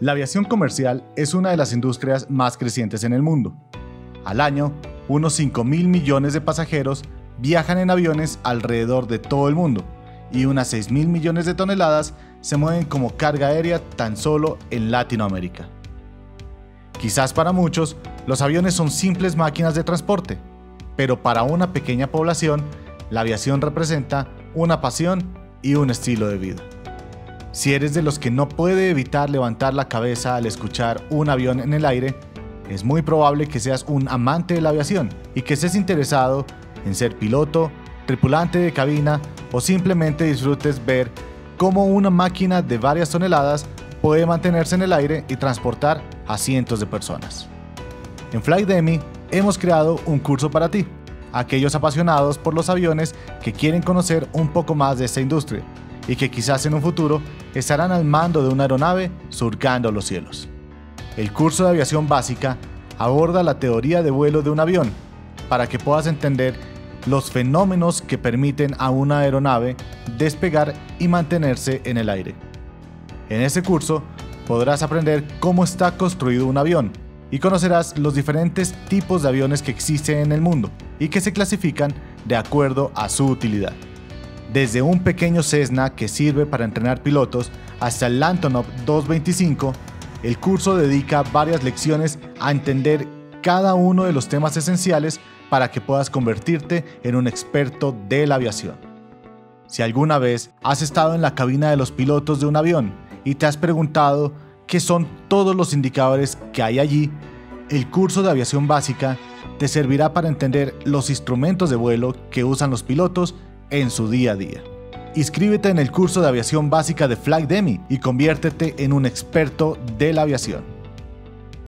La aviación comercial es una de las industrias más crecientes en el mundo. Al año, unos 5 mil millones de pasajeros viajan en aviones alrededor de todo el mundo y unas 6 mil millones de toneladas se mueven como carga aérea tan solo en Latinoamérica. Quizás para muchos, los aviones son simples máquinas de transporte, pero para una pequeña población, la aviación representa una pasión y un estilo de vida. Si eres de los que no puede evitar levantar la cabeza al escuchar un avión en el aire, es muy probable que seas un amante de la aviación y que estés interesado en ser piloto, tripulante de cabina o simplemente disfrutes ver cómo una máquina de varias toneladas puede mantenerse en el aire y transportar a cientos de personas. En FlightDemi hemos creado un curso para ti, aquellos apasionados por los aviones que quieren conocer un poco más de esta industria y que quizás en un futuro estarán al mando de una aeronave surcando los cielos. El curso de aviación básica aborda la teoría de vuelo de un avión para que puedas entender los fenómenos que permiten a una aeronave despegar y mantenerse en el aire. En este curso podrás aprender cómo está construido un avión y conocerás los diferentes tipos de aviones que existen en el mundo y que se clasifican de acuerdo a su utilidad. Desde un pequeño Cessna que sirve para entrenar pilotos hasta el Antonov 225, el curso dedica varias lecciones a entender cada uno de los temas esenciales para que puedas convertirte en un experto de la aviación. Si alguna vez has estado en la cabina de los pilotos de un avión y te has preguntado qué son todos los indicadores que hay allí, el curso de aviación básica te servirá para entender los instrumentos de vuelo que usan los pilotos en su día a día. Inscríbete en el curso de aviación básica de FlightDemi y conviértete en un experto de la aviación.